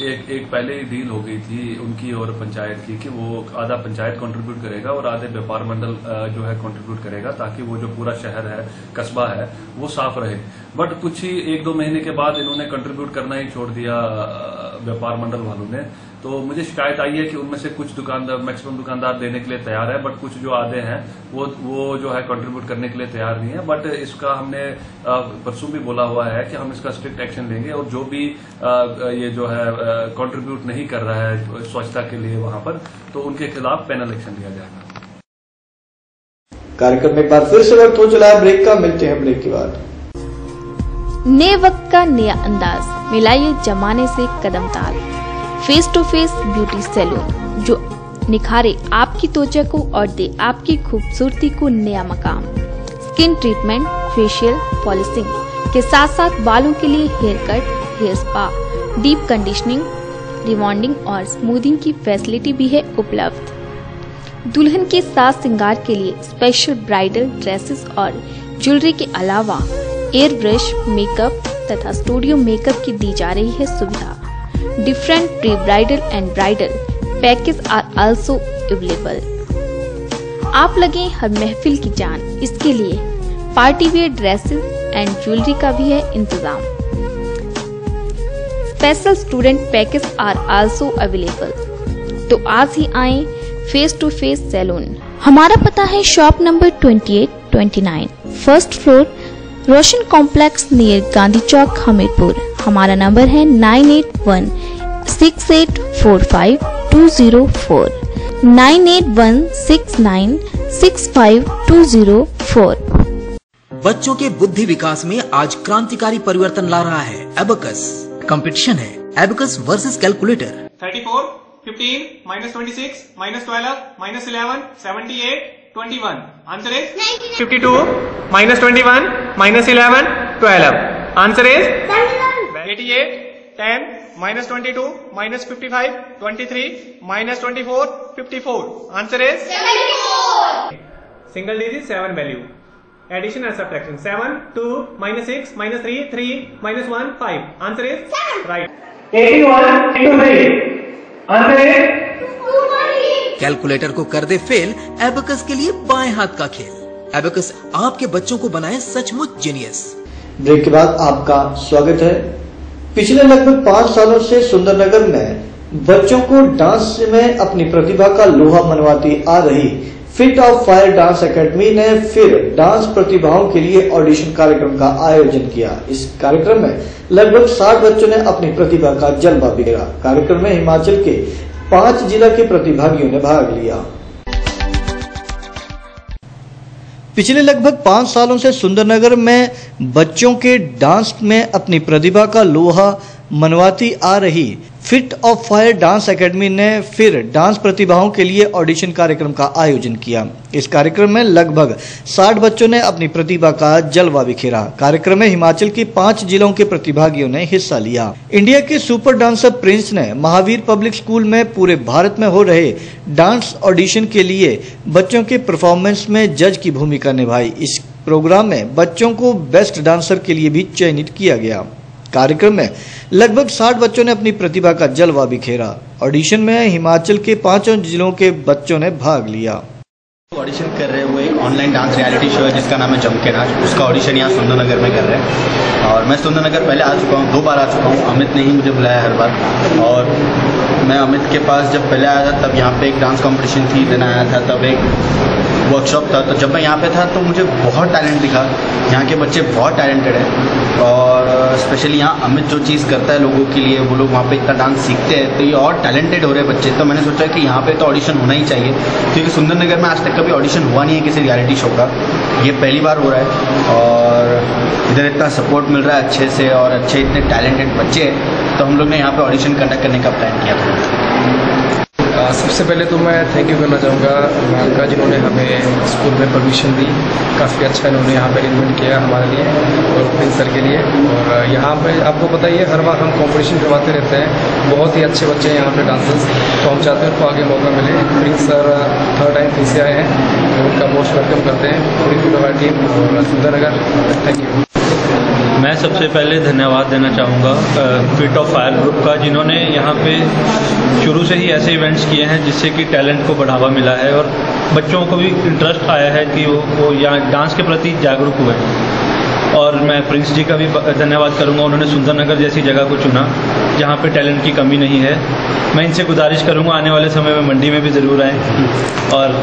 एक एक पहले ही डील हो गई थी उनकी और पंचायत की कि वो आधा पंचायत कंट्रीब्यूट करेगा और आधे व्यापार मंडल जो है कंट्रीब्यूट करेगा ताकि वो जो पूरा शहर है, कस्बा है, वो साफ़ रहे। बट कुछ ही एक दो महीने के बाद इन्होंने कंट्रीब्यूट करना ही छोड़ दिया व्यापार मंडल वालों ने। तो मुझे शिकायत आई है कि उनमें से कुछ दुकानदार मैक्सिमम दुकानदार देने के लिए तैयार है बट कुछ जो आधे हैं वो वो जो है कंट्रीब्यूट करने के लिए तैयार नहीं है बट इसका हमने परसों भी बोला हुआ है कि हम इसका स्ट्रिक्ट एक्शन लेंगे और जो भी ये जो है कंट्रीब्यूट नहीं कर रहा है स्वच्छता के लिए वहाँ पर तो उनके खिलाफ पैनल एक्शन लिया जाएगा। कार्यक्रम में एक बार फिर से वक्त हो चला है ब्रेक का मिलते हैं ब्रेक के बाद। नए वक्त का नया अंदाज मिलाइए जमाने से कदम ताल। Face to face beauty salon, जो निखारे आपकी त्वचा को और दे आपकी खूबसूरती को नया मकाम। स्किन ट्रीटमेंट, फेशियल पॉलिशिंग के साथ साथ बालों के लिए haircut, hair spa, deep conditioning, rebonding और स्मूदिंग की फैसिलिटी भी है उपलब्ध। दुल्हन के साथ श्रृंगार के लिए स्पेशल ब्राइडल ड्रेसेस और ज्वेलरी के अलावा एयर ब्रश मेकअप तथा स्टूडियो मेकअप की दी जा रही है सुविधा। Different pre-bridal and bridal. Packages are also available. आप लगे हर महफिल की जान। इसके लिए party wear dresses and jewellery का भी है इंतज़ाम। Special student package are also available. तो आज ही आए फेस टू फेस सैलून। हमारा पता है shop number 28, 29, first floor Roshan complex near Gandhi Chowk Hamirpur. हमारा नंबर है nine eight one six eight four five two zero four. Nine eight one six nine six five two zero four. बच्चों के बुद्धि विकास में आज क्रांतिकारी परिवर्तन ला रहा है। एबकस कंपटीशन है। Abacus versus calculator. 34, 15, minus 26, minus 12, minus 11, 78, 21. Answer is 52, minus 21, minus 11, 12. Answer is 88, 10, minus 22, minus 55, 23, minus 24, 54. Answer is 74. Single digit 7 value. Addition and subtraction. 7, 2, minus 6, minus 3, 3, minus 1, 5. Answer is 7. Right. 81 into 3. Answer is calculator को कर दे fail abacus के लिए बाएँ हाथ का खेल। Abacus आपके बच्चों को बनाए सचमुच जीनियस ब्रेक के बाद आपका स्वागत है। पिछले लगभग पाँच सालों से सुंदरनगर में बच्चों को डांस में अपनी प्रतिभा का लोहा मनवाती आ रही fit of fire dance academy ने फिर डांस प्रतिभाओं के लिए ऑडिशन कार्यक्रम का आयोजन किया। इस कार्यक्रम में लगभग 60 बच्चों ने अपनी प्रतिभा का जलवा बिखेरा कार्यक्रम में हिमाचल के पाँच जिला के प्रतिभागियों ने भाग लिया। पिछले लगभग पाँच सालों से सुंदरनगर में बच्चों के डांस में अपनी प्रतिभा का लोहा मनवाती आ रही fit of fire dance academy ने फिर डांस प्रतिभाओं के लिए ऑडिशन कार्यक्रम का आयोजन किया। इस कार्यक्रम में लगभग 60 बच्चों ने अपनी प्रतिभा का जलवा बिखेरा। कार्यक्रम में हिमाचल के पाँच जिलों के प्रतिभागियों ने हिस्सा लिया। इंडिया के सुपर डांसर प्रिंस ने महावीर पब्लिक स्कूल में पूरे भारत में हो रहे डांस ऑडिशन के लिए बच्चों के परफॉर्मेंस में जज की भूमिका निभाई। इस प्रोग्राम में बच्चों को बेस्ट डांसर के लिए भी चयनित किया गया। कार्यक्रम में लगभग 60 बच्चों ने अपनी प्रतिभा का जलवा बिखेरा। ऑडिशन में हिमाचल के पाँचों जिलों के बच्चों ने भाग लिया। ऑडिशन कर रहे हुए ऑनलाइन डांस रियलिटी शो है, जिसका नाम है जमके नाच उसका ऑडिशन यहाँ सुंदरनगर में कर रहे हैं। और मैं सुंदरनगर पहले आ चुका हूँ, दो बार आ चुका हूँ। अमित ने ही मुझे बुलाया हर बार। और मैं अमित के पास जब पहले आया था, तब यहाँ पे एक डांस कंपटीशन थी दिन आया था, तब एक वर्कशॉप था तो जब मैं यहाँ पे था तो मुझे बहुत टैलेंट दिखा। यहाँ के बच्चे बहुत टैलेंटेड हैं और स्पेशली यहाँ अमित जो चीज़ करता है लोगों के लिए, वो लोग वहाँ पे इतना डांस सीखते हैं तो ये और टैलेंटेड हो रहे हैं बच्चे। तो मैंने सोचा कि यहाँ पे तो ऑडिशन होना ही चाहिए, क्योंकि सुंदरनगर में आज तक कभी ऑडिशन हुआ नहीं है किसी रियलिटी शो का। ये पहली बार हो रहा है और इधर इतना सपोर्ट मिल रहा है अच्छे से और अच्छे इतने टैलेंटेड बच्चे हैं तो हम लोग ने यहाँ पर ऑडिशन कंडक्ट करने का प्लान किया था। सबसे पहले तो मैं थैंक यू करना चाहूँगा मैम का जिन्होंने हमें स्कूल में परमिशन दी। काफ़ी अच्छा इन्होंने यहाँ पर अरेंजमेंट किया हमारे लिए और प्रिंस सर के लिए। और यहाँ पर आपको पता ही है, हर बार हम कंपटीशन करवाते रहते हैं। बहुत ही अच्छे बच्चे हैं यहाँ पर डांसर्स तो हम चाहते हैं उनको आगे मौका मिले। प्रिंस सर थर्ड टाइम फिर से आए हैं। तो उनका मोस्ट वेलकम करते हैं। पूरी टीम और सुंदरनगर थैंक यू मैं सबसे पहले धन्यवाद देना चाहूँगा फिट ऑफ़ फायर ग्रुप का, जिन्होंने यहाँ पे शुरू से ही ऐसे इवेंट्स किए हैं जिससे कि टैलेंट को बढ़ावा मिला है और बच्चों को भी इंटरेस्ट आया है कि वो वो यहाँ डांस के प्रति जागरूक हुए और मैं प्रिंस जी का भी धन्यवाद करूँगा, उन्होंने सुंदरनगर जैसी जगह को चुना, जहाँ पे टैलेंट की कमी नहीं है। मैं इनसे गुजारिश करूँगा, आने वाले समय में मंडी में भी ज़रूर आए। और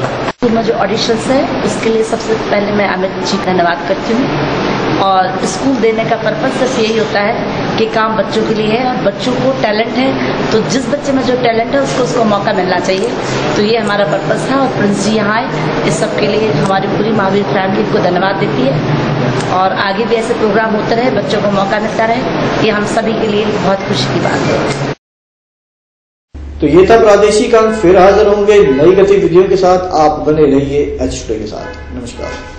जो ऑडिशंस है उसके लिए सबसे पहले मैं अमित जी का धन्यवाद करती हूँ। और स्कूल देने का पर्पज सिर्फ़ यही होता है कि काम बच्चों के लिए है, और बच्चों को टैलेंट है। तो जिस बच्चे में जो टैलेंट है, उसको उसको मौका मिलना चाहिए। तो ये हमारा पर्पज था, और प्रिंस जी यहाँ आए। इस सब के लिए हमारी पूरी महावीर फैमिली को धन्यवाद देती है। और आगे भी ऐसे प्रोग्राम होते रहे, बच्चों को मौका मिलता रहे, ये हम सभी के लिए बहुत खुशी की बात है। तो ये था प्रादेशिक अंक, फिर हाजिर होंगे नई गतिविधियों के साथ। आप बने रहिए एच के साथ। नमस्कार।